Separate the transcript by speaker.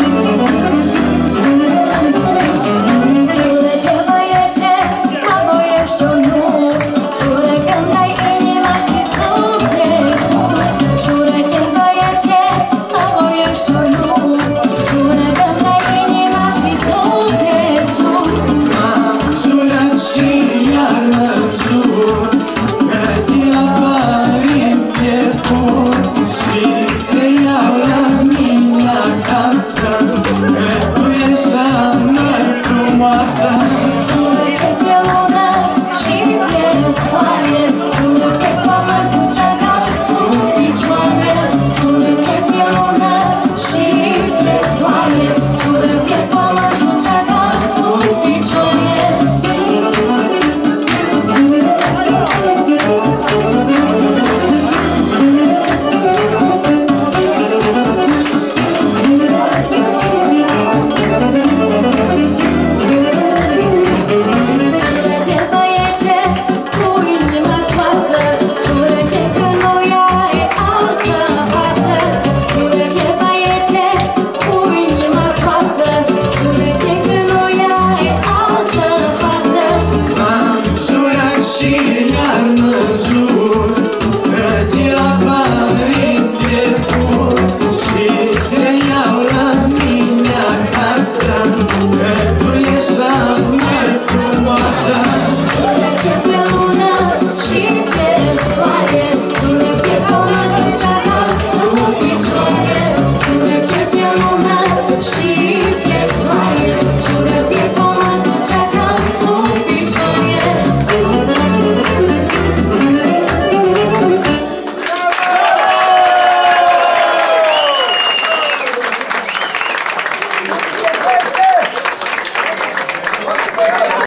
Speaker 1: Thank you.
Speaker 2: King